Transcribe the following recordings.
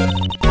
You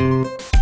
you